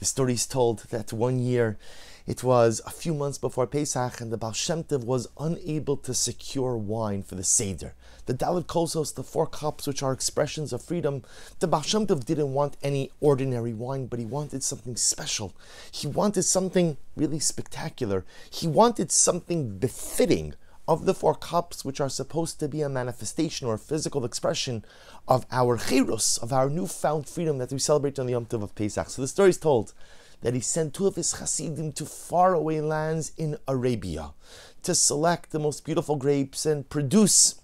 The story is told that one year it was a few months before Pesach, and the Baal Shem was unable to secure wine for the Seder. The Daled Kosos, the four cups, which are expressions of freedom, the Baal Shem didn't want any ordinary wine, but he wanted something special. He wanted something really spectacular. He wanted something befitting of the four cups, which are supposed to be a manifestation or a physical expression of our chirus, of our newfound freedom that we celebrate on the Yom Tov of Pesach. So the story is told that he sent two of his Hasidim to faraway lands in Arabia to select the most beautiful grapes and produce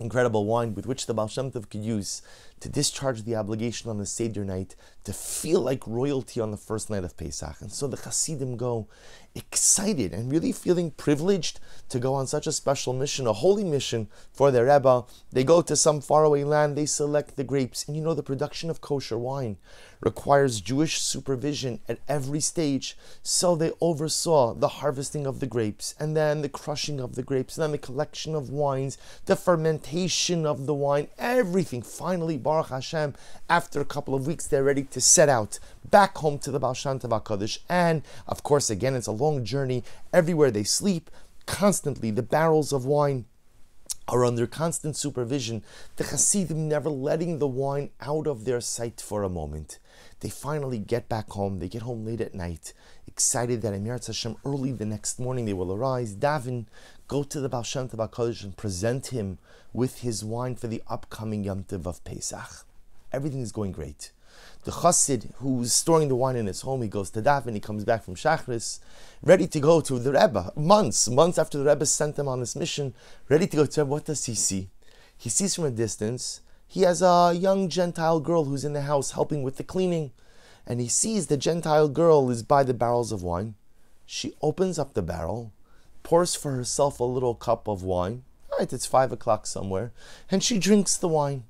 incredible wine with which the Baal Shem Tov could use to discharge the obligation on the Seder night, to feel like royalty on the first night of Pesach. And so the Hasidim go excited and really feeling privileged to go on such a special mission, a holy mission for their Rebbe. They go to some faraway land, they select the grapes. And you know, the production of kosher wine requires Jewish supervision at every stage. So they oversaw the harvesting of the grapes, and then the crushing of the grapes, and then the collection of wines, the fermentation of the wine, everything. Finally, Baruch Hashem, after a couple of weeks, they're ready to set out back home to the Tov HaKadosh. And of course, again, it's a long journey. Everywhere they sleep, constantly the barrels of wine are under constant supervision, the Hasidim never letting the wine out of their sight for a moment. They finally get back home. They get home late at night, excited that Emir Hashem early the next morning they will arise, daven, go to the Baal Shem Tov and present him with his wine for the upcoming Yom Tov of Pesach. Everything is going great. The chassid who's storing the wine in his home, he goes to daven, he comes back from Shachris, ready to go to the Rebbe. Months, months after the Rebbe sent him on this mission, ready to go to Rebbe. What does he see? He sees from a distance he has a young Gentile girl who's in the house helping with the cleaning. And he sees the Gentile girl is by the barrels of wine. She opens up the barrel, pours for herself a little cup of wine. Right, it's five o'clock somewhere. And she drinks the wine.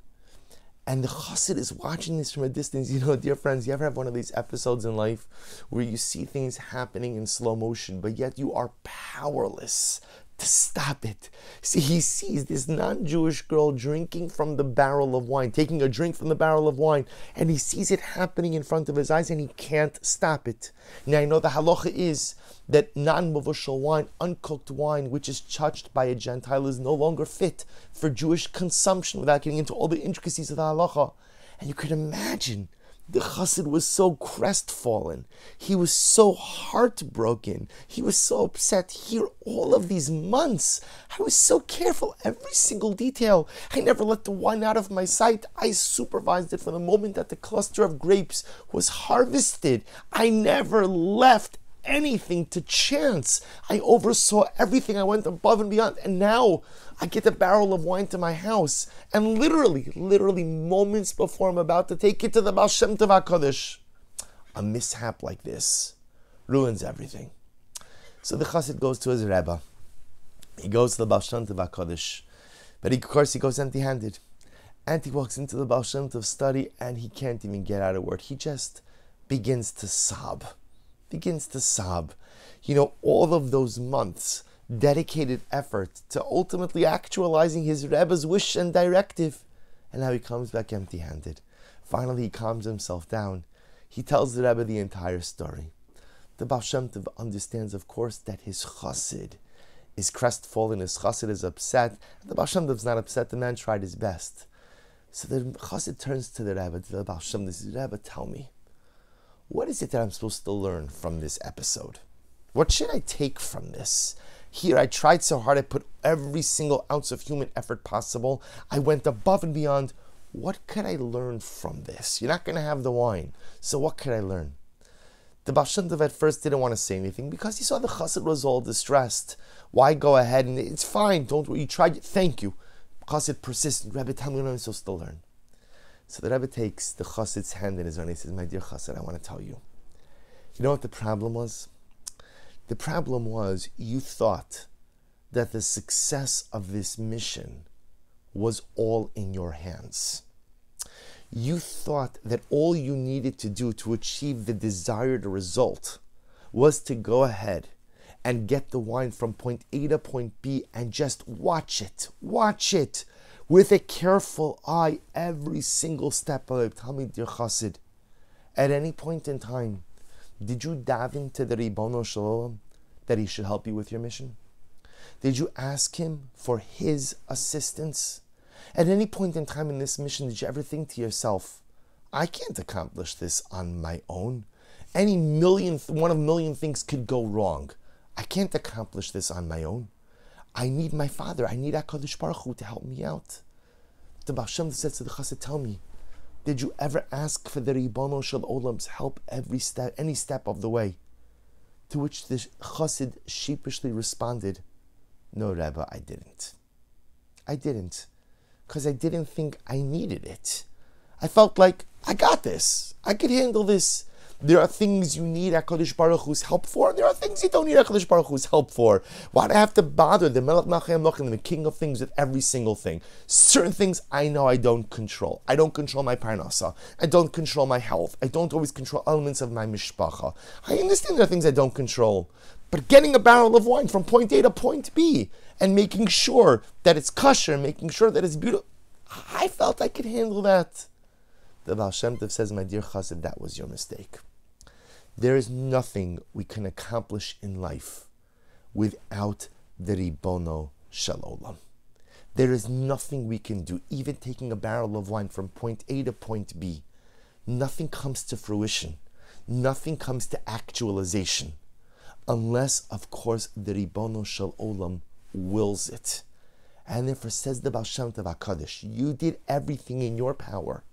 And the chassid is watching this from a distance. You know, dear friends, you ever have one of these episodes in life where you see things happening in slow motion, but yet you are powerless to stop it. See, he sees this non Jewish girl drinking from the barrel of wine, taking a drink from the barrel of wine, and he sees it happening in front of his eyes and he can't stop it. Now, I know the halacha is that non mevushal wine, uncooked wine, which is touched by a Gentile, is no longer fit for Jewish consumption without getting into all the intricacies of the halacha. And you could imagine the chassid was so crestfallen. He was so heartbroken. He was so upset. Here, all of these months, I was so careful, every single detail. I never let the wine out of my sight. I supervised it from the moment that the cluster of grapes was harvested. I never left anything to chance. I oversaw everything. I went above and beyond. And now I get a barrel of wine to my house. And literally, literally moments before I'm about to take it to the Baal Shem Tov HaKadosh, a mishap like this ruins everything. So the chassid goes to his Rebbe. He goes to the Baal Shem Tov HaKadosh. But he, of course, he goes empty handed. And he walks into the Baal Shem Tov study and he can't even get out a word. He just begins to sob begins to sob. You know, all of those months, dedicated effort to ultimately actualizing his Rebbe's wish and directive. And now he comes back empty handed. Finally, he calms himself down. He tells the Rebbe the entire story. The Baal Shem Tov understands, of course, that his chassid is crestfallen, his chassid is upset. The Baal Shem Tov's not upset, the man tried his best. So the chassid turns to the Rebbe, to the Baal Shem Tov, says, Rebbe, tell me, what is it that I'm supposed to learn from this episode? What should I take from this? Here, I tried so hard, I put every single ounce of human effort possible. I went above and beyond. What could I learn from this? You're not going to have the wine. So, what could I learn? The Baal at first didn't want to say anything because he saw the chassid was all distressed. Why go ahead and it's fine, don't worry, you tried, thank you. Chassid persisted, Rabbi, tell me what I'm supposed to learn. So the Rebbe takes the chassid's hand in his own and he says, My dear chassid, I want to tell you. You know what the problem was? The problem was you thought that the success of this mission was all in your hands. You thought that all you needed to do to achieve the desired result was to go ahead and get the wine from point A to point B and just watch it, watch it with a careful eye every single step. Tell me, dear Chassid, at any point in time, Did you dive into the Ribono Shel Olam that he should help you with your mission? Did you ask him for his assistance? At any point in time in this mission, did you ever think to yourself, I can't accomplish this on my own? Any million, one of a million things could go wrong. I can't accomplish this on my own. I need my father. I need HaKadosh Baruch Hu to help me out. The Baal Shem says to the Chassid, tell me, did you ever ask for the Ribono Shel Olam's help every step, any step of the way? To which the Chassid sheepishly responded, No, Rebbe, I didn't. I didn't. Because I didn't think I needed it. I felt like, I got this. I could handle this. There are things you need HaKadosh Baruch Hu's help for, and there are things you don't need HaKadosh Baruch Hu's help for. Why do I have to bother the Melech Nachem Lochem, the King of things, with every single thing? Certain things I know I don't control. I don't control my parnasa. I don't control my health. I don't always control elements of my mishpacha. I understand there are things I don't control. But getting a barrel of wine from point A to point B and making sure that it's kosher, making sure that it's beautiful, I felt I could handle that. The Baal Shem Tov says, my dear Chassid, that was your mistake. There is nothing we can accomplish in life without the Ribono Shel Olam. There is nothing we can do, even taking a barrel of wine from point A to point B. Nothing comes to fruition. Nothing comes to actualization. Unless, of course, the Ribono Shel Olam wills it. And therefore says the Baal Shem Tov HaKadosh, you did everything in your power,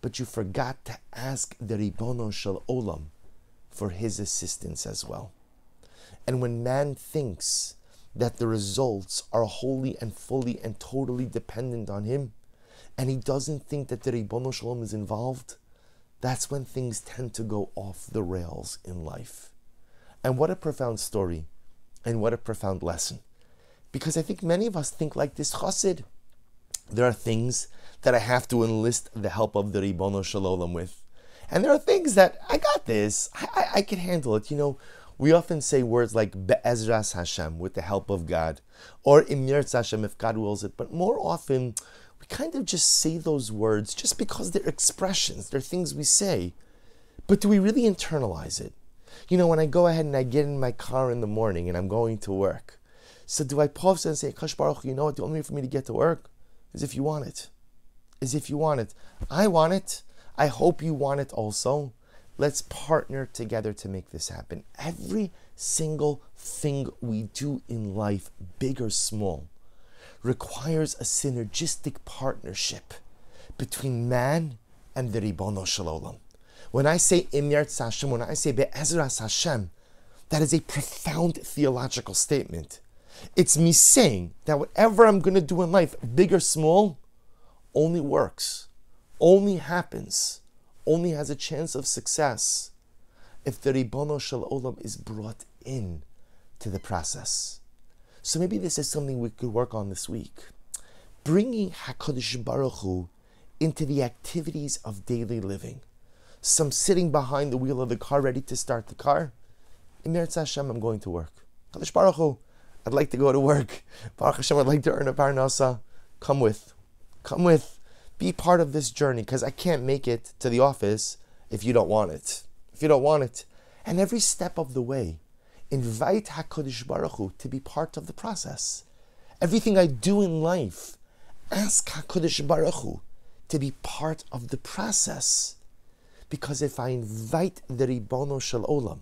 but you forgot to ask the Ribono Shel Olam for his assistance as well. And when man thinks that the results are wholly and fully and totally dependent on him, and he doesn't think that the Ribono Shel Olam is involved, that's when things tend to go off the rails in life. And what a profound story, and what a profound lesson. Because I think many of us think like this chassid. There are things that I have to enlist the help of the Ribono Shel Olam with. And there are things that I got this, I, I, I can handle it. You know, we often say words like Be'ezras Hashem, with the help of God, or Imir Hashem, if God wills it. But more often, we kind of just say those words just because they're expressions, they're things we say. But do we really internalize it? You know, when I go ahead and I get in my car in the morning and I'm going to work, so do I pause and say, Kash Baruch, you know what, the only way for me to get to work is if you want it. Is if you want it. I want it. I hope you want it also. Let's partner together to make this happen. Every single thing we do in life, big or small, requires a synergistic partnership between man and the Ribono Shel Olam. When I say Im Hashem, when I say Be'ezras Hashem, that is a profound theological statement. It's me saying that whatever I'm going to do in life, big or small, only works only happens, only has a chance of success if the Ribono Shel Olam is brought in to the process. So maybe this is something we could work on this week. Bringing HaKadosh Baruch Hu into the activities of daily living. Some sitting behind the wheel of the car ready to start the car. Emir Hashem, I'm going to work. Kadosh Baruch Hu, I'd like to go to work. Baruch Hashem, I'd like to earn a parnasa. Come with. Come with be part of this journey because I can't make it to the office if you don't want it. If you don't want it. And every step of the way, invite HaKadosh Baruch Hu to be part of the process. Everything I do in life, ask HaKadosh Baruch Hu to be part of the process. Because if I invite the Ribono Shel Olam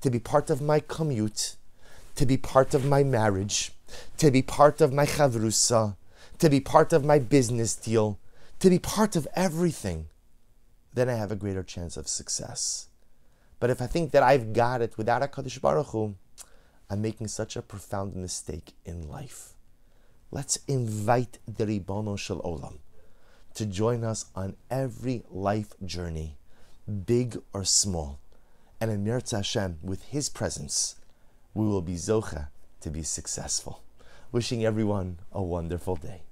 to be part of my commute, to be part of my marriage, to be part of my chavrusa, to be part of my business deal, to be part of everything, then I have a greater chance of success. But if I think that I've got it without a Kadosh Baruch Hu, I'm making such a profound mistake in life. Let's invite the Ribono Shel Olam to join us on every life journey, big or small. And in Mirz Hashem, with His presence, we will be Zocha to be successful. Wishing everyone a wonderful day.